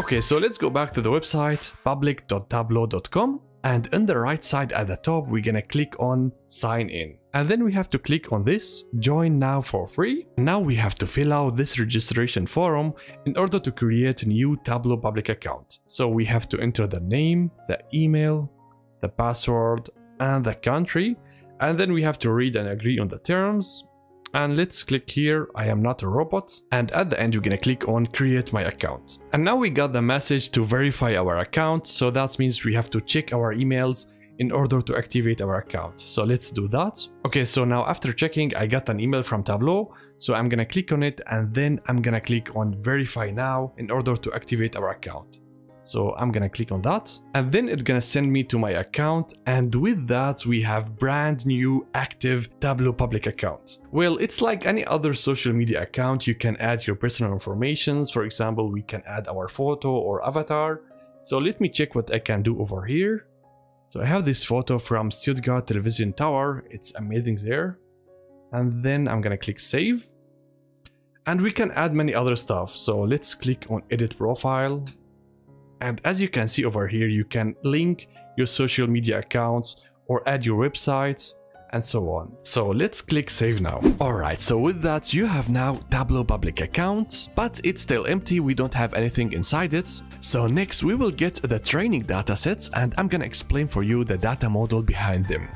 Okay, so let's go back to the website public.tableau.com and on the right side at the top we're gonna click on sign in. And then we have to click on this join now for free. Now we have to fill out this registration form in order to create a new tableau public account. So we have to enter the name the email the password and the country. And then we have to read and agree on the terms and let's click here I am not a robot. And at the end you're gonna click on create my account. And now we got the message to verify our account. So that means we have to check our emails in order to activate our account. So let's do that. Okay so now after checking I got an email from Tableau. So I'm gonna click on it and then I'm gonna click on verify now in order to activate our account so I'm gonna click on that and then it's gonna send me to my account and with that we have brand new active Tableau public account. Well, it's like any other social media account, you can add your personal informations. For example, we can add our photo or avatar. So let me check what I can do over here. So I have this photo from Stuttgart Television Tower. It's amazing there. And then I'm gonna click save. And we can add many other stuff. So let's click on edit profile and as you can see over here, you can link your social media accounts or add your websites and so on. So let's click save now. Alright, so with that you have now Tableau public account, but it's still empty, we don't have anything inside it. So next we will get the training datasets and I'm gonna explain for you the data model behind them.